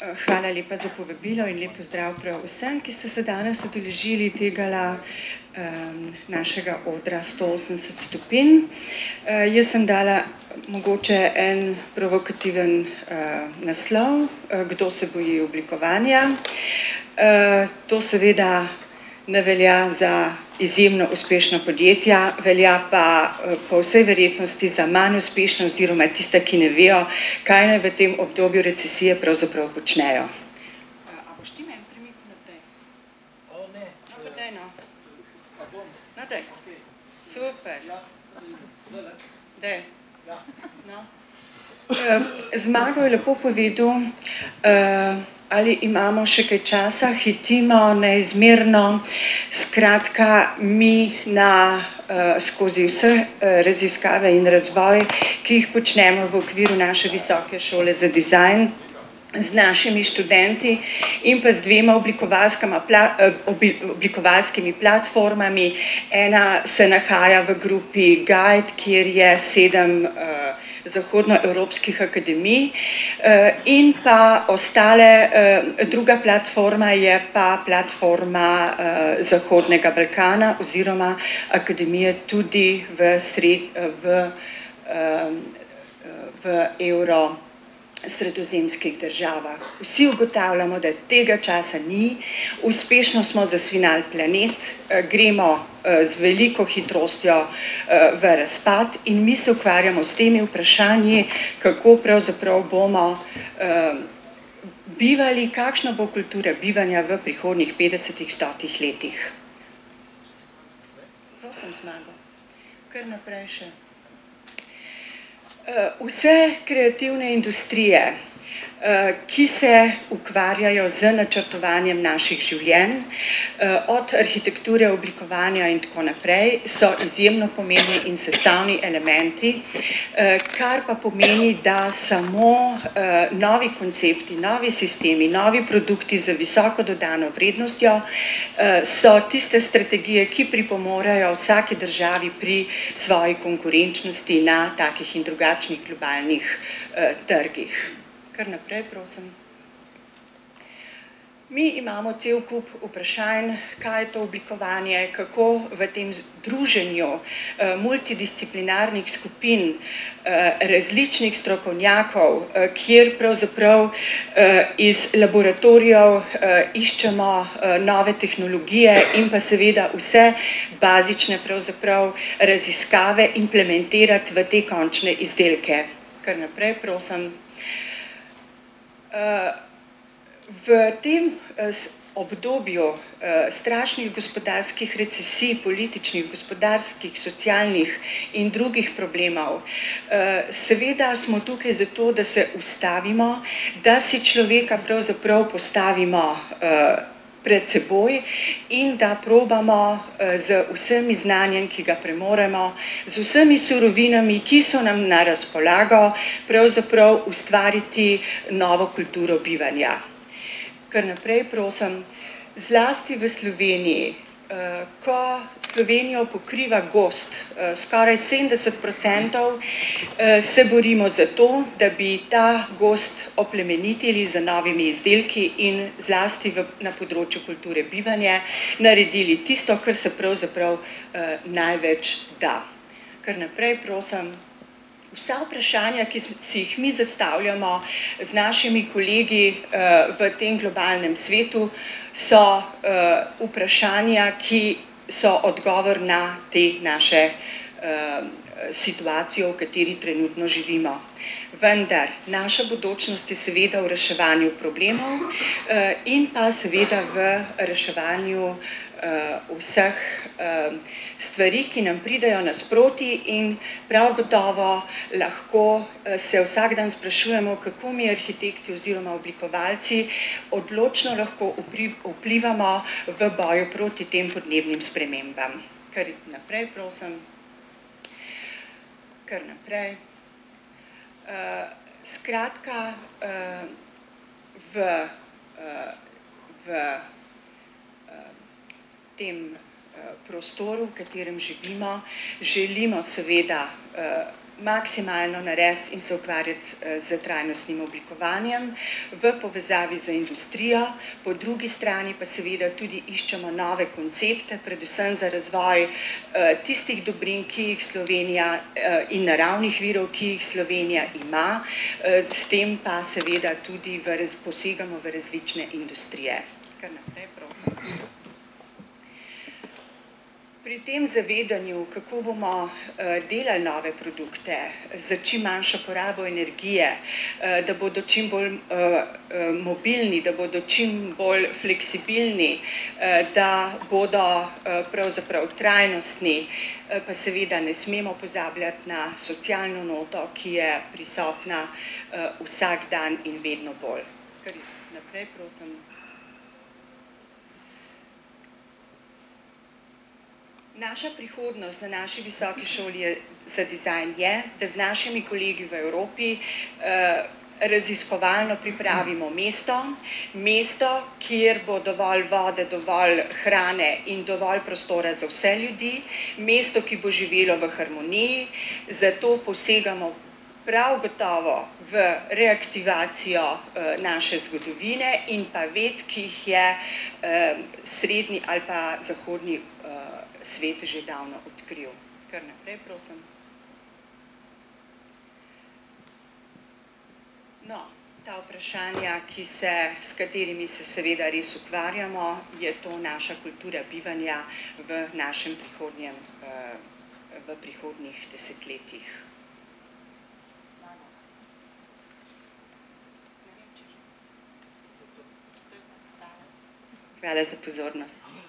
Eh, hvala lepa za povabilo in lepo zdrav prav vsem, ki ste se danes odeležili tega um, našega odra 180 stopinj. Uh, jaz sem dala mogoče en provokativen uh, naslov, uh, kdo se boji oblikovanja. Uh, to seveda ne velja za izjemno uspešna podjetja, velja pa eh, po vsej verjetnosti za manj uspešna oziroma tiste, ki ne vejo, kaj naj v tem obdobju recesije pravzaprav počnejo. Super. Dej. No. Eh, Zmago je lepo povedal, uh, ali imamo še kaj časa, hitimo neizmerno. Skratka, mi na, uh, skozi vse raziskave in razvoj, ki jih počnemo v okviru naše visoke šole za dizajn, z našimi študenti in pa z dvema oblikovalskimi platformami. Ena se nahaja v grupi Guide, kjer je sedem uh, zahodnoevropskih akademij eh, in pa ostale, eh, druga platforma je pa platforma eh, Zahodnega Balkana oziroma akademije tudi v, sred, v, v Euro sredozemskih državah. Vsi ugotavljamo, da tega časa ni, uspešno smo zasvinali planet, eh, gremo eh, z veliko hitrostjo eh, v razpad in mi se ukvarjamo s temi vprašanji, kako pravzaprav bomo bivali, kakšna bo kultura bivanja v prihodnjih 50-100 letih. Prosim, zmago. Kar naprej še. Eh, vse kreativne industrije, ki se ukvarjajo z načrtovanjem naših življenj, eh, od arhitekture, oblikovanja in tako naprej, so izjemno pomembni in sestavni elementi, eh, kar pa pomeni, da samo novi koncepti, novi sistemi, novi produkti z visoko dodano vrednostjo so tiste strategije, ki pripomorajo vsaki državi pri svoji konkurenčnosti na takih in drugačnih globalnih trgih. Kar naprej, prosim. Mi imamo cel kup vprašanj, kaj je to oblikovanje, kako v tem druženju eh, multidisciplinarnih skupin, eh, različnih strokovnjakov, eh, kjer pravzaprav iz laboratorijev iščemo nove tehnologije in pa seveda vse bazične pravzaprav raziskave implementirati v te končne izdelke. Kar naprej, prosim. V tem eh, obdobju eh, strašnih gospodarskih recesij, političnih, gospodarskih, socialnih in drugih problemov, eh, seveda smo tukaj zato, da se ustavimo, da si človeka pravzaprav postavimo pred seboj in da probamo eh, z vsemi znanjem, ki ga premoremo, z vsemi surovinami, ki so nam na razpolago, pravzaprav ustvariti novo kulturo bivanja. Kar naprej prosim, zlasti v Sloveniji, ko Slovenijo pokriva gost, eh, skoraj 70%, eh, se borimo za to, da bi ta gost oplemenitili z novimi izdelki in zlasti na področju kulture bivanja naredili tisto, kar se pravzaprav največ da. Kar naprej prosim, vsa vprašanja, ki si jih mi zastavljamo z našimi kolegi v tem globalnem svetu, so uh, vprašanja, ki so odgovor na te naše uh, situacije, v kateri trenutno živimo. Vendar naša bodočnost je seveda v reševanju problemov in pa seveda v reševanju uh, vseh uh, stvari, ki nam pridejo nasproti in prav gotovo lahko uh, se vsak dan sprašujemo, kako mi arhitekti oziroma oblikovalci odločno lahko vplivamo v boju proti tem podnebnim spremembam. Kar naprej, prosim. Kar naprej. Skratka, v, uh, v tem eh, prostoru, v katerem živimo, želimo seveda eh, maksimalno narediti in se ukvarjati z trajnostnim oblikovanjem v povezavi z industrijo, po drugi strani pa seveda tudi iščemo nove koncepte, predvsem za razvoj tistih dobrin, ki jih Slovenija in naravnih virov, ki jih Slovenija ima, s tem pa seveda tudi v posegamo v različne industrije. Kar naprej, prosim. Pri tem zavedanju, kako bomo delali nove produkte s čim manjšo porabo energije, da bodo čim bolj mobilni, da bodo čim bolj fleksibilni, da bodo pravzaprav trajnostni, pa seveda ne smemo pozabljati na socialno noto, ki je prisotna vsak dan in vedno bolj. Kar naprej, prosim. Naša prihodnost na naši visoki šoli je za dizajn je, da z našimi kolegi v Evropi raziskovalno pripravimo mesto, mesto, kjer bo dovolj vode, dovolj hrane in dovolj prostora za vse ljudi, mesto, ki bo živelo v harmoniji, zato posegamo prav gotovo v reaktivacijo naše zgodovine in pa ved, ki jih je srednji ali pa zahodni svet že davno odkril. Kar naprej, prosim. No, ta vprašanja, ki se, s katerimi se seveda res ukvarjamo, je to naša kultura bivanja v našem prihodnjem v prihodnjih desetletjih. Hvala za pozornost.